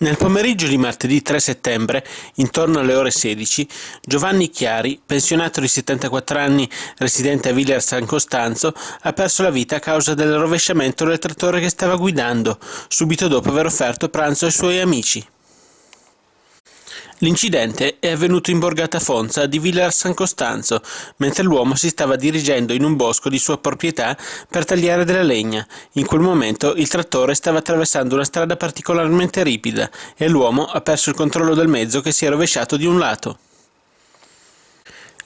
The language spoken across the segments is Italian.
Nel pomeriggio di martedì 3 settembre, intorno alle ore 16, Giovanni Chiari, pensionato di 74 anni residente a Villa San Costanzo, ha perso la vita a causa del rovesciamento del trattore che stava guidando, subito dopo aver offerto pranzo ai suoi amici. L'incidente è avvenuto in borgata Fonza di Villa San Costanzo, mentre l'uomo si stava dirigendo in un bosco di sua proprietà per tagliare della legna. In quel momento il trattore stava attraversando una strada particolarmente ripida e l'uomo ha perso il controllo del mezzo che si è rovesciato di un lato.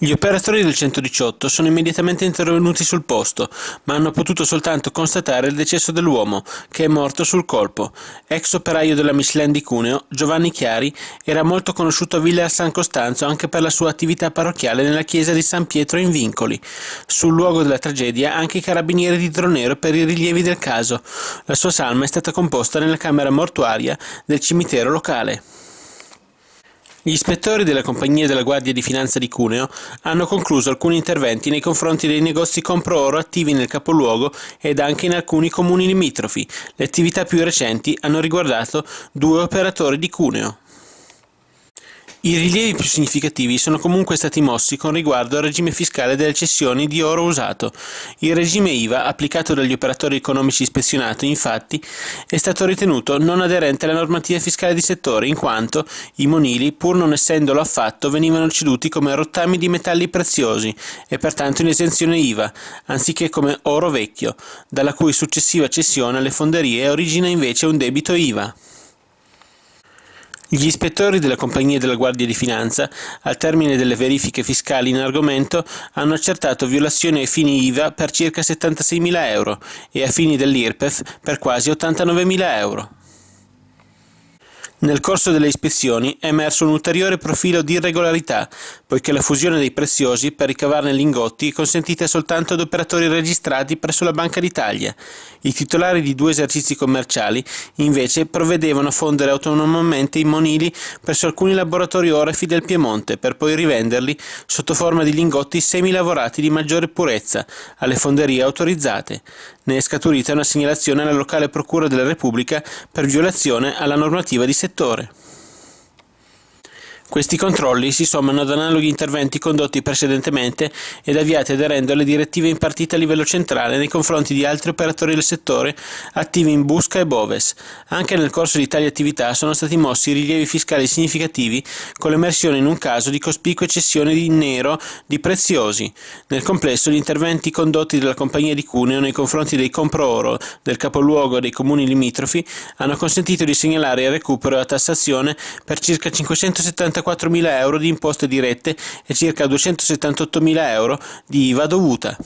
Gli operatori del 118 sono immediatamente intervenuti sul posto, ma hanno potuto soltanto constatare il decesso dell'uomo, che è morto sul colpo. Ex operaio della Michelin di Cuneo, Giovanni Chiari era molto conosciuto a Villa San Costanzo anche per la sua attività parrocchiale nella chiesa di San Pietro in Vincoli. Sul luogo della tragedia anche i carabinieri di Dronero per i rilievi del caso. La sua salma è stata composta nella camera mortuaria del cimitero locale. Gli ispettori della Compagnia della Guardia di Finanza di Cuneo hanno concluso alcuni interventi nei confronti dei negozi compro oro attivi nel capoluogo ed anche in alcuni comuni limitrofi. Le attività più recenti hanno riguardato due operatori di Cuneo. I rilievi più significativi sono comunque stati mossi con riguardo al regime fiscale delle cessioni di oro usato. Il regime IVA applicato dagli operatori economici ispezionati, infatti, è stato ritenuto non aderente alla normativa fiscale di settore, in quanto i monili, pur non essendolo affatto, venivano ceduti come rottami di metalli preziosi e pertanto in esenzione IVA, anziché come oro vecchio, dalla cui successiva cessione alle fonderie origina invece un debito IVA. Gli ispettori della Compagnia della Guardia di Finanza, al termine delle verifiche fiscali in argomento, hanno accertato violazioni ai fini IVA per circa 76.000 euro e a fini dell'IRPEF per quasi 89.000 euro. Nel corso delle ispezioni è emerso un ulteriore profilo di irregolarità, poiché la fusione dei preziosi per ricavarne lingotti è consentita soltanto ad operatori registrati presso la Banca d'Italia. I titolari di due esercizi commerciali, invece, provvedevano a fondere autonomamente i monili presso alcuni laboratori orefi del Piemonte, per poi rivenderli sotto forma di lingotti semilavorati di maggiore purezza alle fonderie autorizzate. Ne è scaturita una segnalazione alla locale Procura della Repubblica per violazione alla normativa di settore settore. Questi controlli si sommano ad analoghi interventi condotti precedentemente ed avviati aderendo alle direttive impartite a livello centrale nei confronti di altri operatori del settore attivi in Busca e Boves. Anche nel corso di tali attività sono stati mossi rilievi fiscali significativi con l'emersione in un caso di cospicue cessioni in nero di preziosi. Nel complesso gli interventi condotti dalla Compagnia di Cuneo nei confronti dei compro oro del capoluogo dei comuni limitrofi hanno consentito di segnalare il recupero e la tassazione per circa 570 44.000 euro di imposte dirette e circa 278.000 euro di IVA dovuta.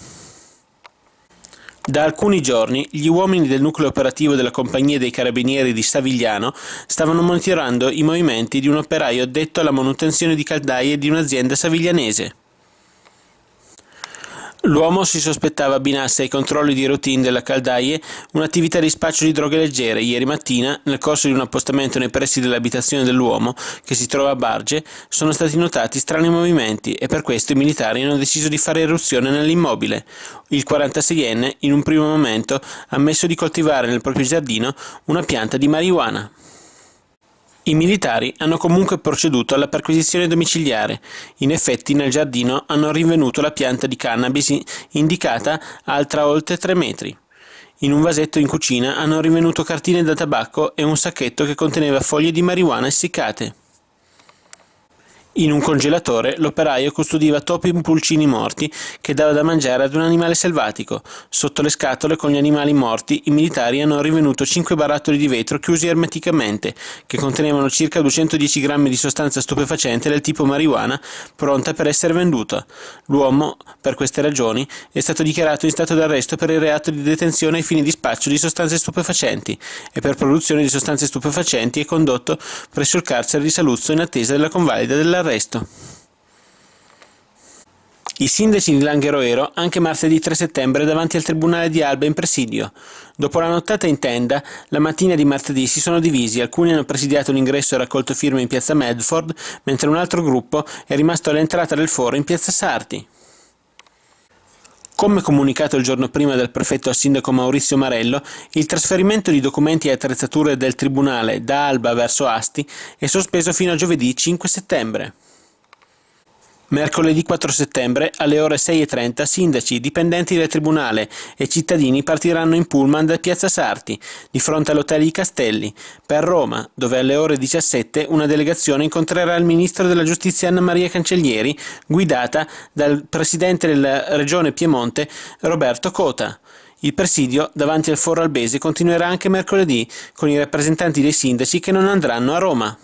Da alcuni giorni gli uomini del nucleo operativo della Compagnia dei Carabinieri di Savigliano stavano monitorando i movimenti di un operaio addetto alla manutenzione di caldaie di un'azienda saviglianese. L'uomo si sospettava abbinasse ai controlli di routine della caldaie un'attività di spaccio di droghe leggere. Ieri mattina, nel corso di un appostamento nei pressi dell'abitazione dell'uomo, che si trova a Barge, sono stati notati strani movimenti e per questo i militari hanno deciso di fare eruzione nell'immobile. Il 46enne, in un primo momento, ha ammesso di coltivare nel proprio giardino una pianta di marijuana. I militari hanno comunque proceduto alla perquisizione domiciliare. In effetti nel giardino hanno rinvenuto la pianta di cannabis indicata altra oltre tre metri. In un vasetto in cucina hanno rinvenuto cartine da tabacco e un sacchetto che conteneva foglie di marijuana essiccate. In un congelatore l'operaio custodiva topi pulcini morti che dava da mangiare ad un animale selvatico. Sotto le scatole con gli animali morti i militari hanno rinvenuto cinque barattoli di vetro chiusi ermeticamente, che contenevano circa 210 grammi di sostanza stupefacente del tipo marijuana pronta per essere venduta. L'uomo, per queste ragioni, è stato dichiarato in stato d'arresto per il reato di detenzione ai fini di spaccio di sostanze stupefacenti e per produzione di sostanze stupefacenti è condotto presso il carcere di Saluzzo in attesa della convalida dell'arresto arresto. I sindaci di Langheroero anche martedì 3 settembre davanti al tribunale di Alba in presidio. Dopo la nottata in tenda, la mattina di martedì si sono divisi, alcuni hanno presidiato l'ingresso e raccolto firme in piazza Medford, mentre un altro gruppo è rimasto all'entrata del foro in piazza Sarti. Come comunicato il giorno prima dal prefetto al sindaco Maurizio Marello, il trasferimento di documenti e attrezzature del Tribunale da Alba verso Asti è sospeso fino a giovedì 5 settembre. Mercoledì 4 settembre alle ore 6.30 sindaci, dipendenti del Tribunale e cittadini partiranno in pullman da Piazza Sarti, di fronte all'Hotel I Castelli, per Roma, dove alle ore 17 una delegazione incontrerà il Ministro della Giustizia Anna Maria Cancellieri, guidata dal Presidente della Regione Piemonte Roberto Cota. Il presidio davanti al Foro Albese continuerà anche mercoledì, con i rappresentanti dei sindaci che non andranno a Roma.